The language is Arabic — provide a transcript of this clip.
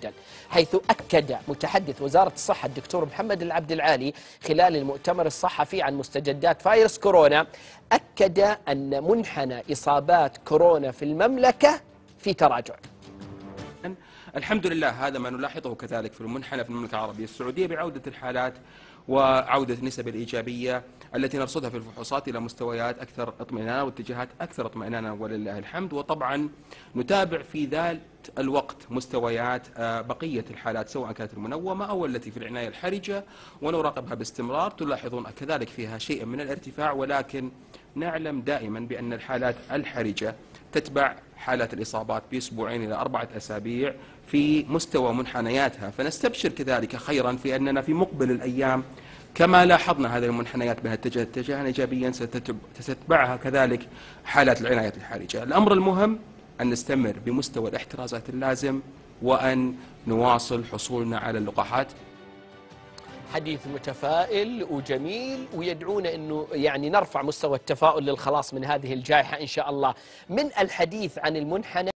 جدا حيث أكد متحدث وزارة الصحة الدكتور محمد العبد العالي خلال المؤتمر الصحفي عن مستجدات فيروس كورونا أكد أن منحنى إصابات كورونا في المملكة في تراجع. الحمد لله هذا ما نلاحظه كذلك في المنحنى في المملكة العربية. السعودية بعودة الحالات وعودة النسب الإيجابية التي نرصدها في الفحوصات إلى مستويات أكثر اطمئنانا واتجاهات أكثر اطمئنانا ولله الحمد. وطبعا نتابع في ذات الوقت مستويات آه، بقية الحالات سواء كانت المنومة أو التي في العناية الحرجة ونراقبها باستمرار. تلاحظون كذلك فيها شيء من الارتفاع ولكن نعلم دائما بأن الحالات الحرجة تتبع حالات الإصابات بأسبوعين إلى أربعة أسابيع في مستوى منحنياتها. فنستبشر كذلك خيرا في أننا في مقبل الأيام. كما لاحظنا هذه المنحنيات بها اتجاها إيجابيا ستتبعها كذلك حالات العناية الحرجة. الأمر المهم أن نستمر بمستوى الاحترازات اللازم وأن نواصل حصولنا على اللقاحات. حديث متفائل وجميل ويدعونا إنه يعني نرفع مستوى التفاؤل للخلاص من هذه الجائحة إن شاء الله. من الحديث عن المنحنى